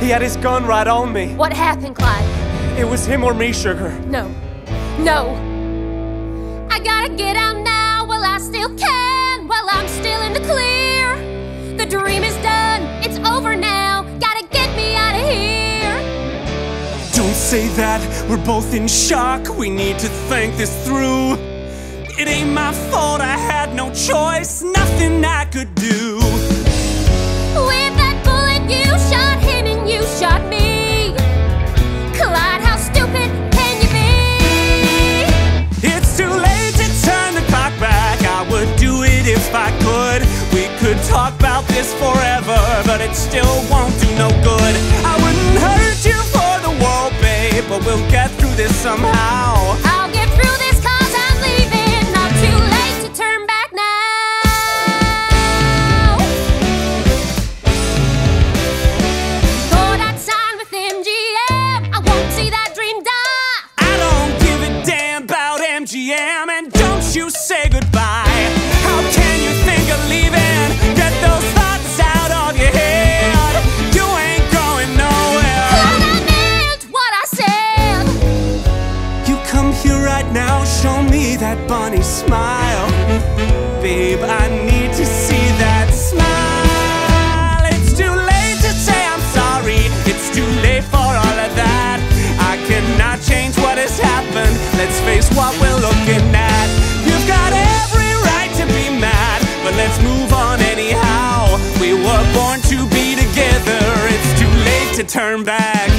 He had his gun right on me. What happened, Clyde? It was him or me, Sugar. No. No. I gotta get out now while I still can, while I'm still in the clear. The dream is done, it's over now. Gotta get me out of here. Don't say that, we're both in shock. We need to think this through. It ain't my fault, I had no choice, nothing I could do. With this forever, but it still won't do no good. Now, show me that bunny smile. Babe, I need to see that smile. It's too late to say I'm sorry, it's too late for all of that. I cannot change what has happened, let's face what we're looking at. You've got every right to be mad, but let's move on anyhow. We were born to be together, it's too late to turn back.